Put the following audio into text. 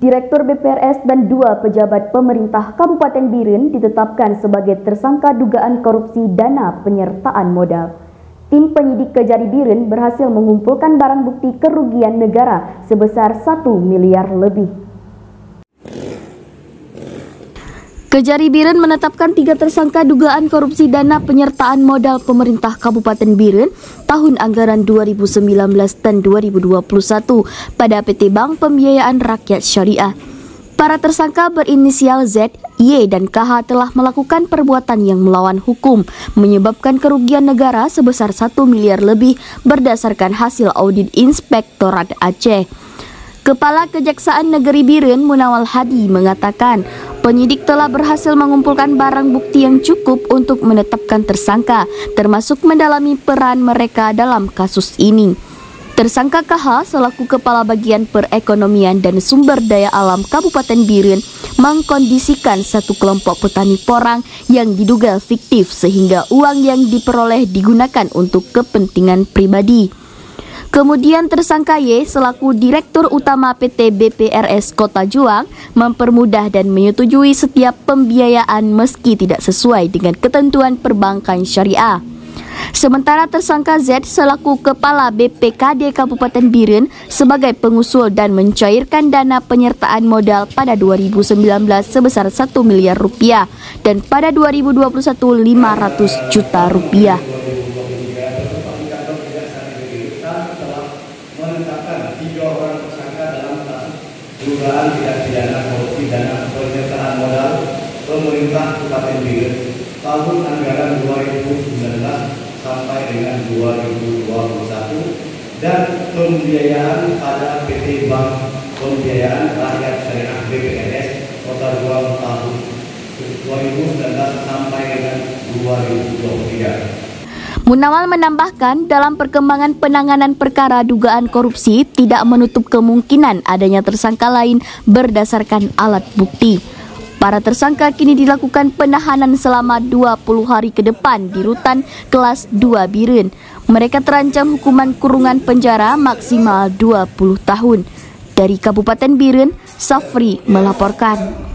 Direktur BPRS dan dua pejabat pemerintah Kabupaten Biren ditetapkan sebagai tersangka dugaan korupsi dana penyertaan modal. Tim penyidik Kejari Biren berhasil mengumpulkan barang bukti kerugian negara sebesar 1 miliar lebih. Kejari Biren menetapkan tiga tersangka dugaan korupsi dana penyertaan modal pemerintah Kabupaten Biren tahun anggaran 2019 dan 2021 pada PT Bank Pembiayaan Rakyat Syariah. Para tersangka berinisial Z, Y, dan KH telah melakukan perbuatan yang melawan hukum, menyebabkan kerugian negara sebesar 1 miliar lebih berdasarkan hasil audit Inspektorat Aceh. Kepala Kejaksaan Negeri Biren Munawal Hadi mengatakan penyidik telah berhasil mengumpulkan barang bukti yang cukup untuk menetapkan tersangka termasuk mendalami peran mereka dalam kasus ini. Tersangka KH selaku Kepala Bagian Perekonomian dan Sumber Daya Alam Kabupaten Biren mengkondisikan satu kelompok petani porang yang diduga fiktif sehingga uang yang diperoleh digunakan untuk kepentingan pribadi. Kemudian tersangka Y selaku Direktur Utama PT BPRS Kota Juang mempermudah dan menyetujui setiap pembiayaan meski tidak sesuai dengan ketentuan perbankan syariah. Sementara tersangka Z selaku Kepala BPKD Kabupaten Biren sebagai pengusul dan mencairkan dana penyertaan modal pada 2019 sebesar 1 miliar rupiah dan pada 2021 500 juta rupiah. Menetapkan tiga orang tersangka dalam kasus dugaan tidak pidana korupsi dana penyertaan modal pemerintah Kabupaten Biren tahun anggaran 2019 sampai dengan 2021 dan pembiayaan pada PT Bank Pembiayaan Rakyat Syariah BPRS Kota Ruang tahun 2019 sampai dengan 2023. Munawal menambahkan dalam perkembangan penanganan perkara dugaan korupsi tidak menutup kemungkinan adanya tersangka lain berdasarkan alat bukti. Para tersangka kini dilakukan penahanan selama 20 hari ke depan di rutan kelas 2 Biren. Mereka terancam hukuman kurungan penjara maksimal 20 tahun. Dari Kabupaten Biren, Safri melaporkan.